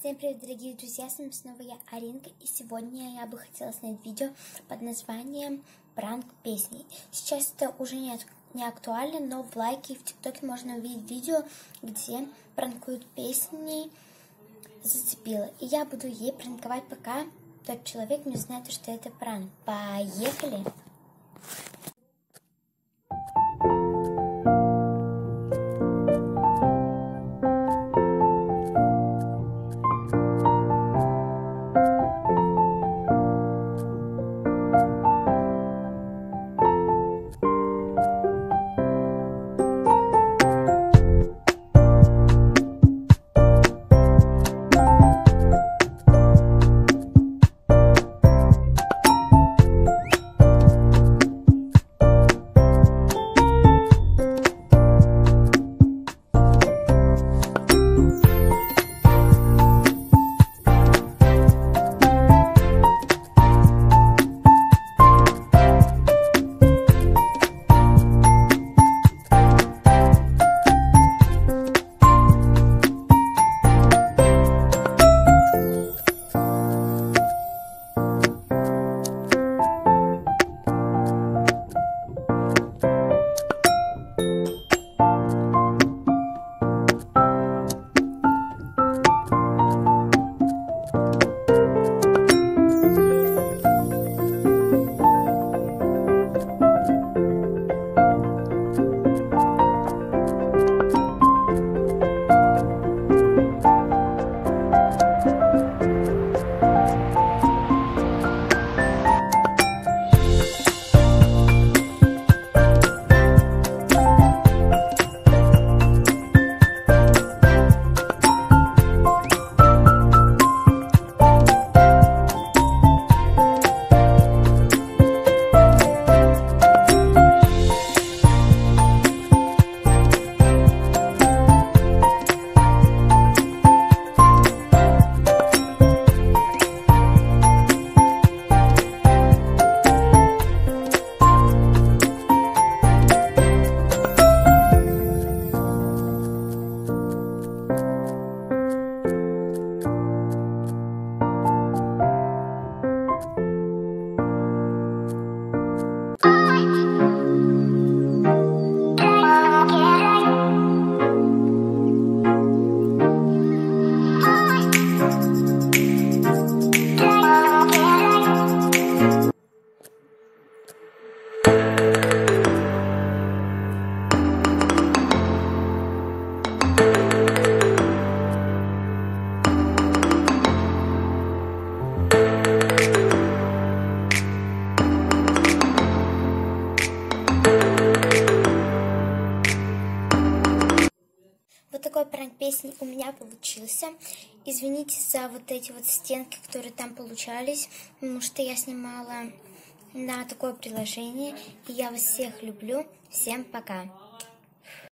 Всем привет, дорогие друзья, с вами снова я, Аринка, и сегодня я бы хотела снять видео под названием «Пранк песни». Сейчас это уже не, не актуально, но в лайке и в ТикТоке можно увидеть видео, где пранкуют песни «Зацепила». И я буду ей пранковать, пока тот человек не знает, что это пранк. Поехали! Вот такой пранк песни у меня получился. Извините за вот эти вот стенки, которые там получались, потому что я снимала на такое приложение. И я вас всех люблю. Всем пока!